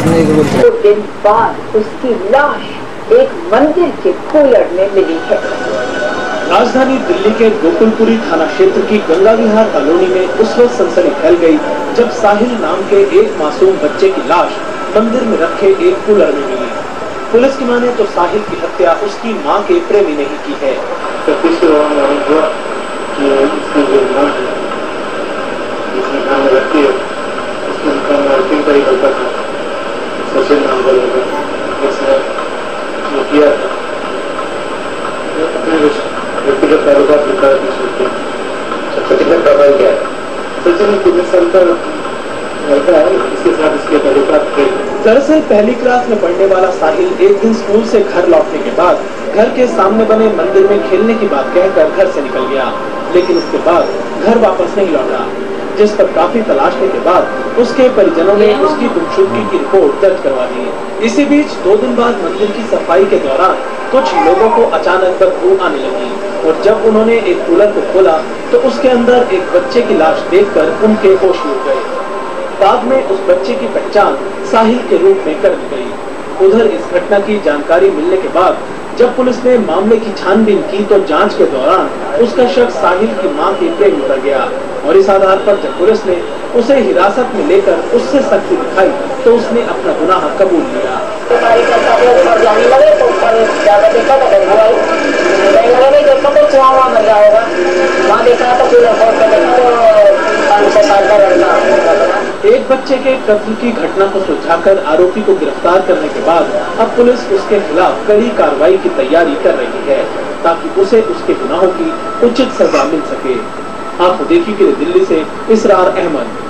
कितने के बोलते दो दिन बाद उसकी लाश एक मंदिर के कूलर में मिली है राजधानी दिल्ली के गोकुलपुरी थाना क्षेत्र की गंगा विहार कॉलोनी में उस वक्त सनसनी फैल गई, जब साहिल नाम के एक मासूम बच्चे की लाश मंदिर में रखे एक कूलर में मिली। पुलिस की माने तो साहिल की हत्या उसकी माँ के प्रेमी ने ही। की है रखी है उसने उनका मार्केटिंग का ही लड़का था सचिन नाम का लड़का जिसने ये किया था अपने दरअसल पहली क्लास में पढ़ने वाला साहिल एक दिन स्कूल से घर लौटने के बाद घर के सामने बने मंदिर में खेलने की बात कहकर घर से निकल गया। लेकिन उसके बाद घर वापस नहीं लौटा। जिस पर काफ़ी तलाशने के बाद उसके परिजनों ने उसकी गुमशुदगी की रिपोर्ट दर्ज करवा दी। इसी बीच दो दिन बाद मंदिर की सफ़ाई के दौरान कुछ लोगों को अचानक बदबू आने लगी और जब उन्होंने एक कूलर को खोला तो उसके अंदर एक बच्चे की लाश देखकर उनके होश उड़ गए। बाद में उस बच्चे की पहचान साहिल के रूप में कर दी गई। उधर इस घटना की जानकारी मिलने के बाद जब पुलिस ने मामले की छानबीन की तो जाँच के दौरान उसका शक साहिल की माँ के प्रेम कर गया। और इस आधार पर जब पुलिस ने उसे हिरासत में लेकर उससे सख्ती दिखाई तो उसने अपना गुनाह कबूल लिया। एक बच्चे के कत्ल की घटना को सुलझाकर आरोपी को गिरफ़्तार करने के बाद अब पुलिस उसके खिलाफ कड़ी कार्रवाई की तैयारी कर रही है, ताकि उसे उसके गुनाहों की उचित सजा मिल सके। आपको देखिए दिल्ली से इसरार अहमद।